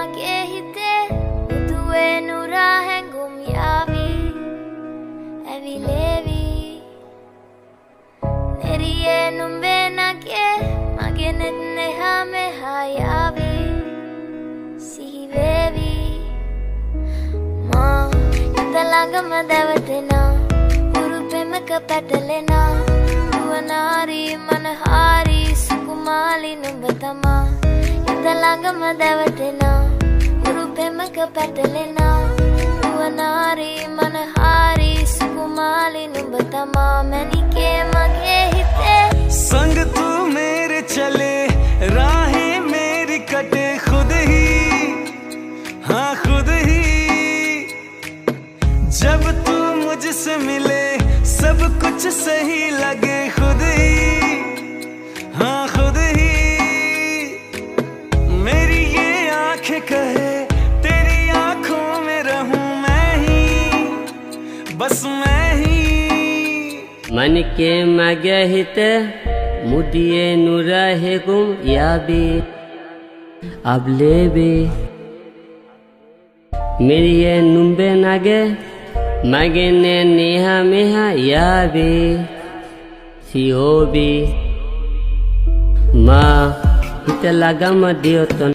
මගේ හිතේ උතුවේ නුරා හැඟුම් යාවී. ඇවිලේවී. නෙරියේ නුම්බේ නගේ මගේ නෙත් නෙහා මෙහා යාවී. සිහිවේවී. මා හිත ළඟම දැවටෙනා. උරු පෙමක පැටලෙනා. නුවනාරී මනහාරී සුකුමාලි නුඹ තමා. ಬದಲಾಗ के मगे हिते। संग तू मेरे चले, राहें मेरी कटे खुद ही। हाँ खुद ही। जब तू मुझसे मिले, सब कुछ सही लगे, खुद आँखें कहे, तेरी आँखों में रहूँ मैं ही, बस मैं ही। मन के मगे हित मुदिए नुरहेगुम याबी अब ले भी। मेरी ये नुम्बे नागे, मगे ने नेहा मेहा याबी सिओबी माँ हित लगा दियो तो